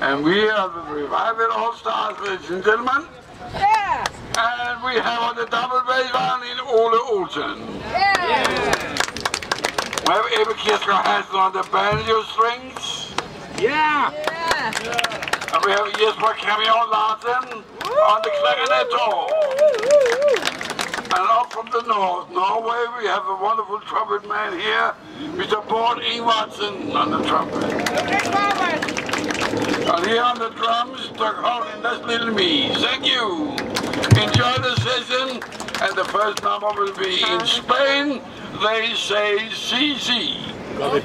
And we are the Revival All Stars, ladies and gentlemen. Yeah. And we have on the double bass violin Ole Olsen. Yeah. We have Ebbe Kærsgård Hansen on the banjo strings. Yeah. Yeah. And we have Jesper Capion Larsen on the clarinetto. And up from the north, Norway, we have a wonderful trumpet man here, Mr. Bård Ingvartsen on the trumpet. And here on the drums, Doc Houlind, that's little me. Thank you. Enjoy the session. And the first number will be in Spain. They say Si Si. Skal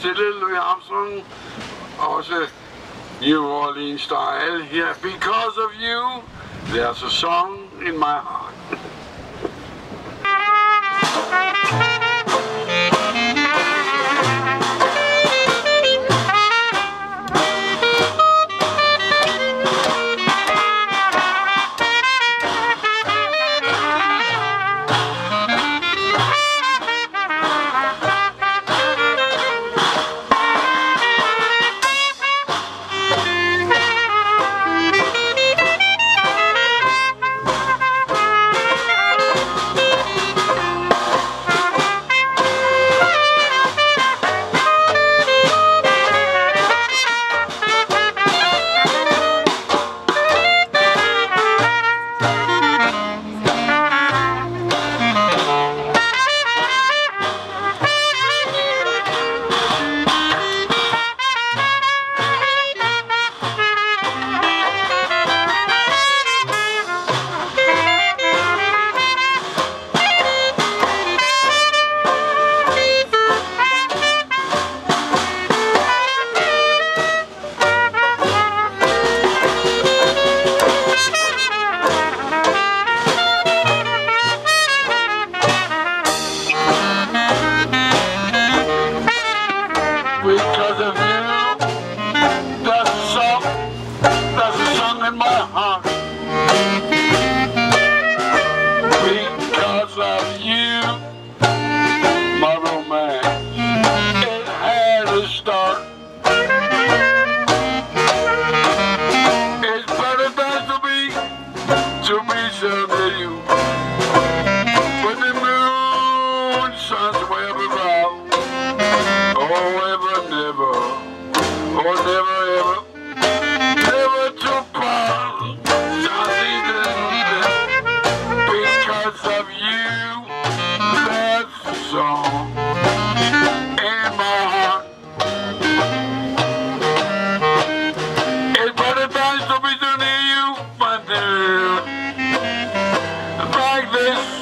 stillet Louis Armstrong, oh, også New Orleans style here. Because of you, there's a song in my heart. to be someday you. 안녕하세요.